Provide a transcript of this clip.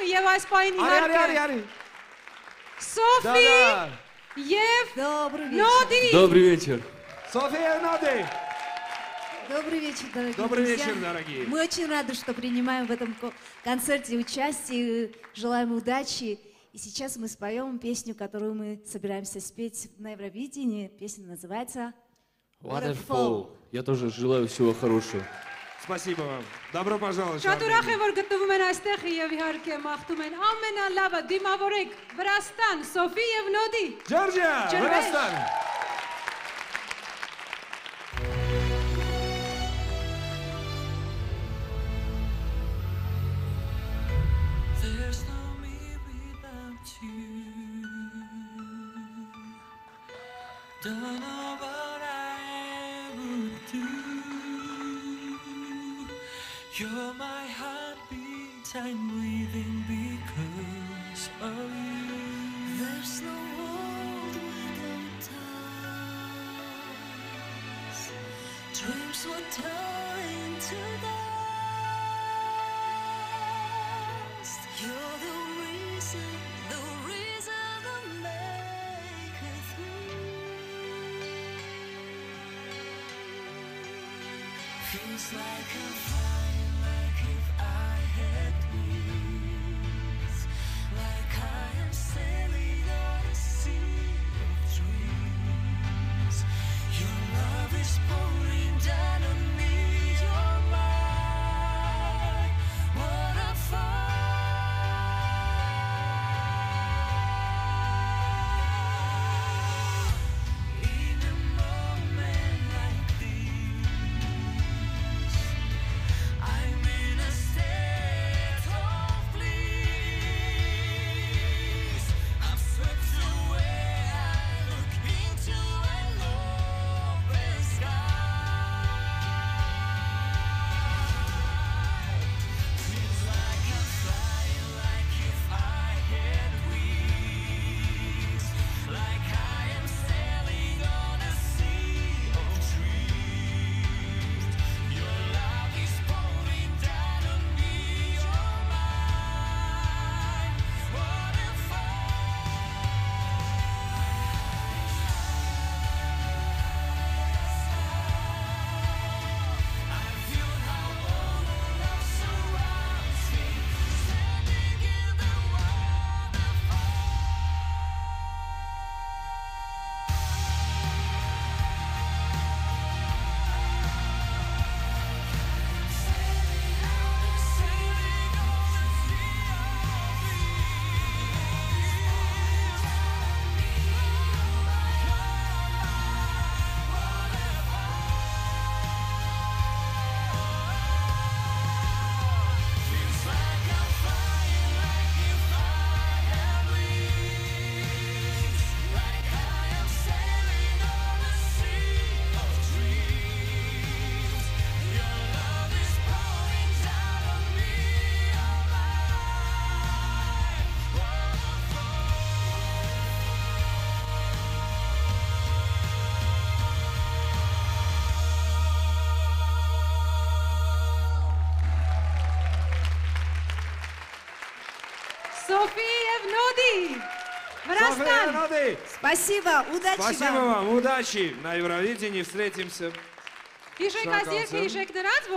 եւ այս պահին Արի, արի, արի, իհարկե արի։ Սոֆի Да-да. եւ Добрый вечер. Նոդի Добрый вечер. София Ноди. Добрый вечер, дорогие Добрый друзья. вечер, дорогие. Мы очень рады, что принимаем в этом ко- концерте участие. Желаем удачи. И сейчас мы споем песню, которую мы собираемся спеть на Евровидении. Песня называется Waterfall. Я тоже желаю всего хорошего. Спасибо вам. Добро пожаловать. в Շատ ուրախ եմ Армению. որ գտնվում են այստեղ եւ իհարկե մաղթում են ամենալավը դիմավորեք Վրաստան Սոֆի եւ Նոդի Джорджия, Джордж. Вырастан. There's no me without you. Don't know what I would do. You're my heartbeat, I'm breathing because of you. There's no world without us. Dreams were turning to dust. You're the reason, the reason that make it through. Feels like I'm flying, София Вноди. Врастан. Спасибо, удачи Спасибо вам. вам, удачи. На Евровидении встретимся. Ишек Азиев, Ишек Дерат,